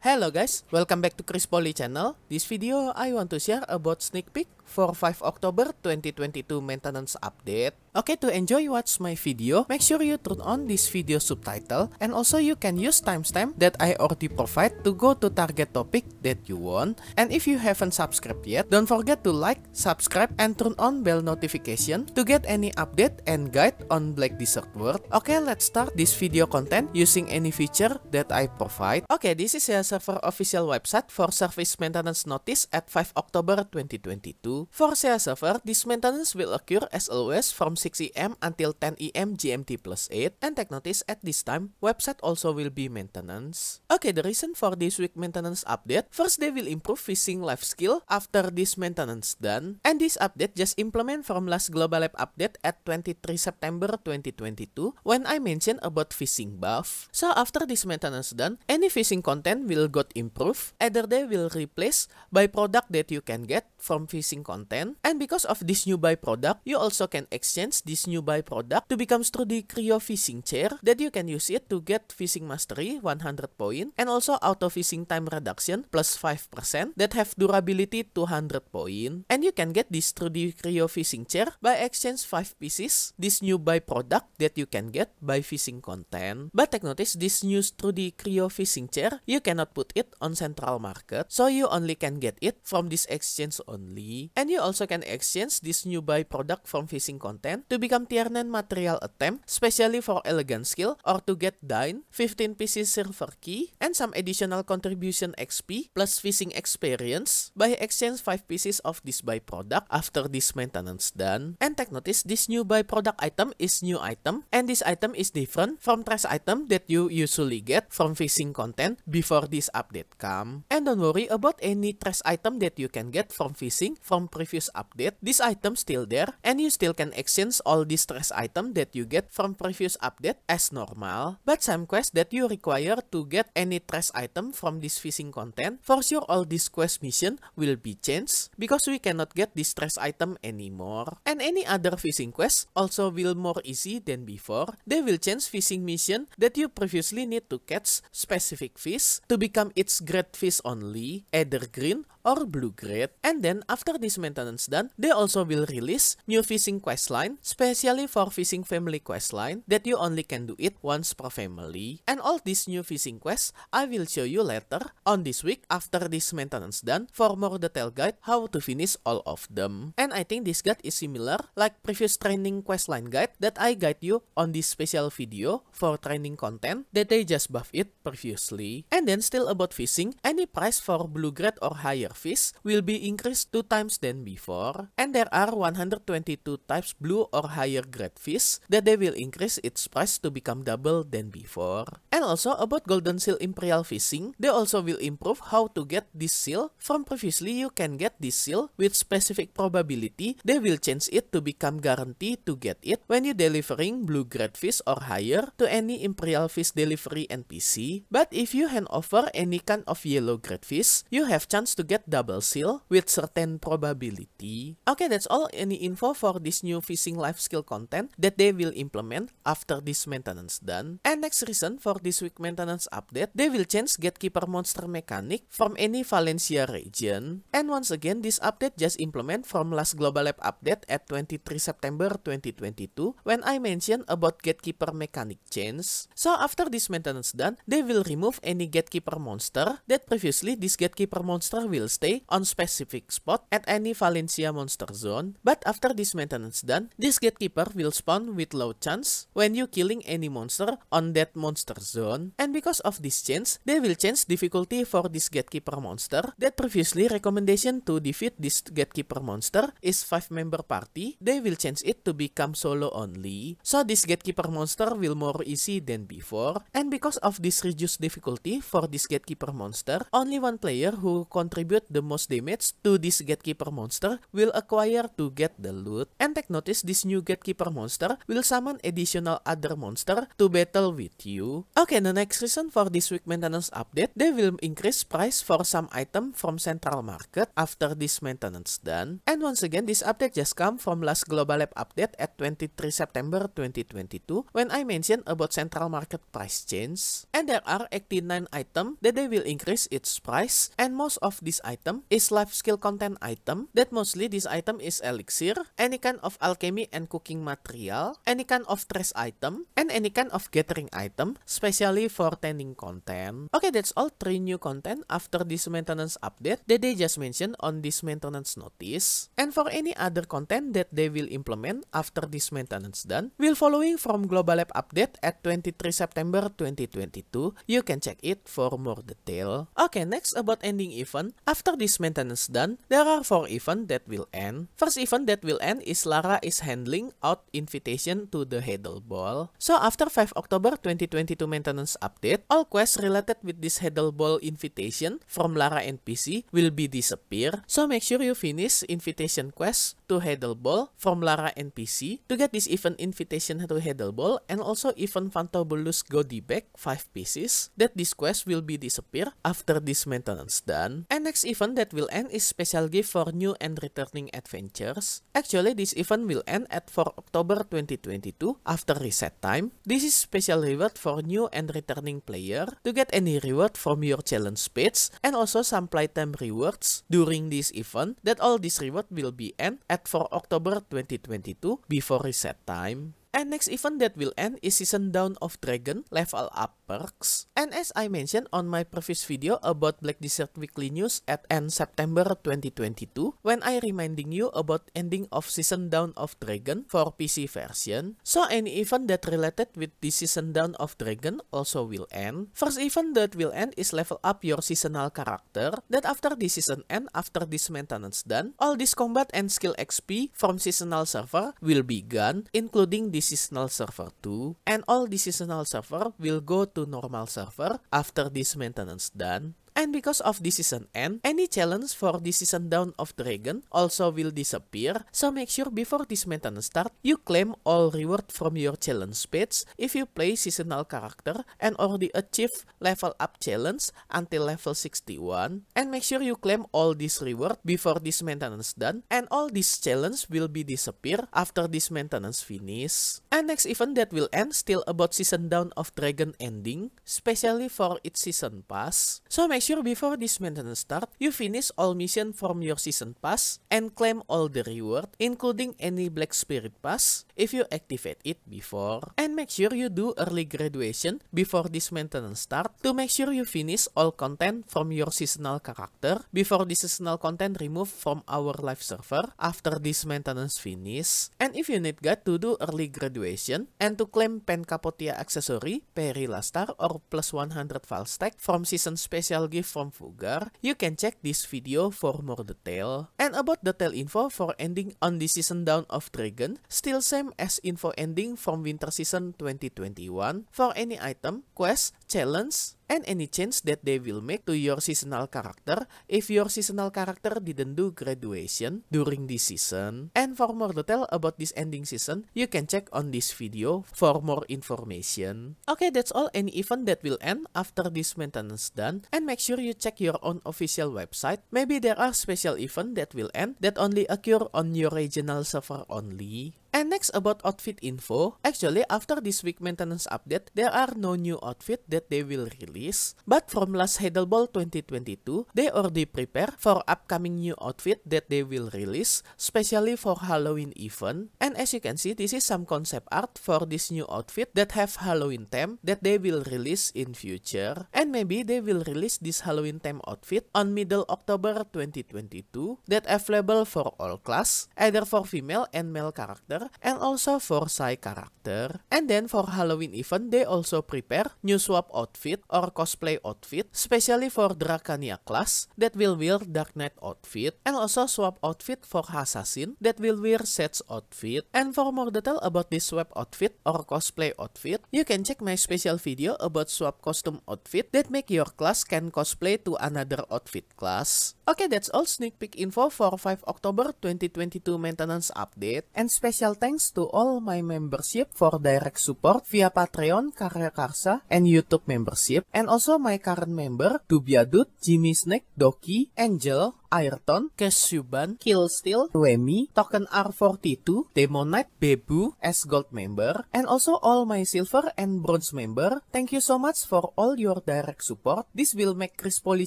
Hello guys, welcome back to Chris Poly channel. This video I want to share about sneak peek for 5 October 2022 maintenance update. Okay, to enjoy watch my video, make sure you turn on this video subtitle and also you can use timestamp that I already provide to go to target topic that you want. And if you haven't subscribed yet, don't forget to like, subscribe and turn on bell notification to get any update and guide on Black Desert World. Okay, let's start this video content using any feature that I provide. Okay, this is a server official website for service maintenance notice at 5 October 2022. For SEA server, this maintenance will occur as always from 6 am until 10 am GMT plus 8 and take notice at this time, website also will be maintenance. Okay, the reason for this week maintenance update, first they will improve fishing life skill after this maintenance done and this update just implement from last global lab update at 23 September 2022 when I mentioned about fishing buff. So after this maintenance done, any fishing content will got improved, either they will replace by product that you can get from fishing content and because of this new byproduct, you also can exchange this new byproduct to become the Crio Fishing Chair that you can use it to get Fishing Mastery 100 point and also Auto Fishing Time Reduction plus 5% that have durability 200 point. And you can get this the Crio Fishing Chair by exchange 5 pieces, this new byproduct that you can get by fishing content. But take notice, this new the Crio Fishing Chair, you cannot put it on central market, so you only can get it from this exchange only. And you also can exchange this new byproduct from fishing content to become tier 9 material attempt, especially for elegant skill or to get Dine, 15 pieces silver key, and some additional contribution XP plus fishing experience by exchange 5 pieces of this byproduct after this maintenance done. And take notice, this new byproduct item is new item, and this item is different from trash item that you usually get from fishing content before this update come. And don't worry about any trash item that you can get from fishing from previous update. This item still there, and you still can exchange all these stress item that you get from previous update as normal, but some quest that you require to get any trash item from this fishing content, for sure all this quest mission will be changed because we cannot get this stress item anymore. And any other fishing quest also will more easy than before. They will change fishing mission that you previously need to catch specific fish to become its great fish only, either green or blue grade. And then after this maintenance done, they also will release new fishing questline, specially for fishing family questline that you only can do it once per family. And all these new fishing quests I will show you later on this week after this maintenance done for more detailed guide how to finish all of them. And I think this guide is similar like previous training questline guide that I guide you on this special video for training content that they just buff it previously. And then still about fishing, any price for blue grade or higher fish will be increased 2 times than before, and there are 122 types blue or higher grade fish that they will increase its price to become double than before. And also about golden seal imperial fishing, they also will improve how to get this seal. From previously you can get this seal with specific probability, they will change it to become guaranteed to get it when you delivering blue grade fish or higher to any imperial fish delivery NPC. But if you hand over any kind of yellow grade fish, you have chance to get get double seal with certain probability. Okay, that's all any info for this new fishing life skill content that they will implement after this maintenance done. And next reason for this week maintenance update, they will change gatekeeper monster mechanic from any Valencia region. And once again, this update just implement from last global lab update at 23 September 2022 when I mentioned about gatekeeper mechanic change. So after this maintenance done, they will remove any gatekeeper monster that previously this gatekeeper monster will stay on specific spot at any Valencia monster zone, but after this maintenance done, this gatekeeper will spawn with low chance when you killing any monster on that monster zone. And because of this change, they will change difficulty for this gatekeeper monster that previously recommendation to defeat this gatekeeper monster is 5 member party, they will change it to become solo only. So this gatekeeper monster will more easy than before. And because of this reduced difficulty for this gatekeeper monster, only one player who contribute the most damage to this gatekeeper monster will acquire to get the loot. And take notice this new gatekeeper monster will summon additional other monster to battle with you. Okay, the next reason for this week maintenance update, they will increase price for some item from central market after this maintenance done. And once again, this update just come from last Global Lab update at 23 September 2022 when I mentioned about central market price change. And there are 89 items that they will increase its price and most of this item is life skill content item that mostly this item is elixir, any kind of alchemy and cooking material, any kind of trash item, and any kind of gathering item, especially for tending content. Okay, that's all three new content after this maintenance update that they just mentioned on this maintenance notice. And for any other content that they will implement after this maintenance done, will following from Global Lab update at 23 September 2022. You can check it for more detail. Okay, next about ending event. After this maintenance done, there are four events that will end. First event that will end is Lara is handling out invitation to the Heidel Ball. So after 5 October 2022 maintenance update, all quests related with this Heidel Ball invitation from Lara NPC will be disappear. So make sure you finish invitation quest to Heidel Ball from Lara NPC to get this event invitation to Heidel Ball and also event Fantobulus Goodie Bag 5 pieces that this quest will be disappear after this maintenance done. And next event that will end is special gift for new and returning adventures. Actually, this event will end at 4 October 2022 after reset time. This is special reward for new and returning player to get any reward from your challenge page and also some playtime rewards during this event that all this reward will be end at 4 October 2022 before reset time. And next event that will end is Season Down of Dragon level up perks. And as I mentioned on my previous video about Black Desert Weekly News at end September 2022, when I reminding you about ending of Season Down of Dragon for PC version, so any event that related with the Season Down of Dragon also will end. First event that will end is level up your seasonal character, that after the season end, after this maintenance done, all this combat and skill XP from seasonal server will be gone, including the seasonal server 2, and all the seasonal server will go to normal server after this maintenance done. And because of this season end, any challenge for this season Dawn of Dragon also will disappear. So make sure before this maintenance start, you claim all reward from your challenge page if you play seasonal character and already achieve level up challenge until level 61. And make sure you claim all this reward before this maintenance done. And all this challenge will be disappear after this maintenance finish. And next event that will end still about season Dawn of Dragon ending, especially for its season pass. So make sure before this maintenance start, you finish all mission from your season pass and claim all the reward, including any Black Spirit pass if you activate it before. And make sure you do early graduation before this maintenance start to make sure you finish all content from your seasonal character before the seasonal content removed from our live server after this maintenance finish. And if you need guide to do early graduation and to claim Pen Capotia accessory, Peri Lastar or plus 100 failstack from season special gift from Fughar, you can check this video for more detail. And about detail info for ending on the season Dawn of Dragon, still same as info ending from winter season 2021 for any item, quest, challenge, and any change that they will make to your seasonal character if your seasonal character didn't do graduation during this season. And for more detail about this ending season, you can check on this video for more information. Okay, that's all any event that will end after this maintenance done. And make sure you check your own official website. Maybe there are special event that will end that only occur on your regional server only. And next about outfit info, actually after this week maintenance update, there are no new outfit that they will release. But from last Ball 2022, they already prepare for upcoming new outfit that they will release, specially for Halloween event. And as you can see, this is some concept art for this new outfit that have Halloween theme that they will release in future. And maybe they will release this Halloween theme outfit on middle October 2022 that available for all class, either for female and male character and also for side character. And then for Halloween event, they also prepare new swap outfit or cosplay outfit, especially for Dracania class that will wear Dark Knight outfit, and also swap outfit for Assassin that will wear Sets outfit. And for more detail about this swap outfit or cosplay outfit, you can check my special video about swap costume outfit that make your class can cosplay to another outfit class. Okay, that's all sneak peek info for 5 October 2022 maintenance update. And special thanks to all my membership for direct support via Patreon, Karya Karsa, and YouTube membership. Also my current member, Dubiadut, Jimmy Snake, Doki, Angel, Ayrton, Kesuban, Killsteel, Wemi, Token R42, Demonite, Bebu as gold member, and also all my silver and bronze member. Thank you so much for all your direct support. This will make Chris Poly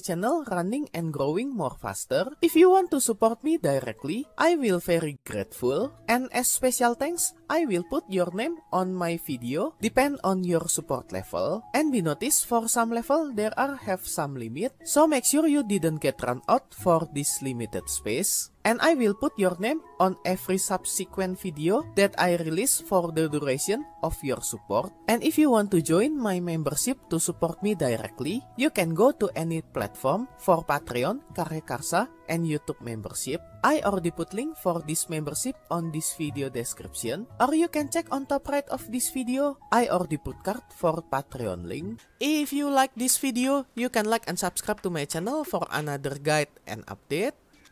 channel running and growing more faster. If you want to support me directly, I will very grateful. And as special thanks, I will put your name on my video, depend on your support level. And be noticed for some level there are have some limit, so make sure you didn't get run out for this limited space. And I will put your name on every subsequent video that I release for the duration of your support. And if you want to join my membership to support me directly, you can go to any platform for Patreon, KaryaKarsa and YouTube membership. I already put link for this membership on this video description. Or you can check on top right of this video, I already put card for Patreon link. If you like this video, you can like and subscribe to my channel for another guide and update.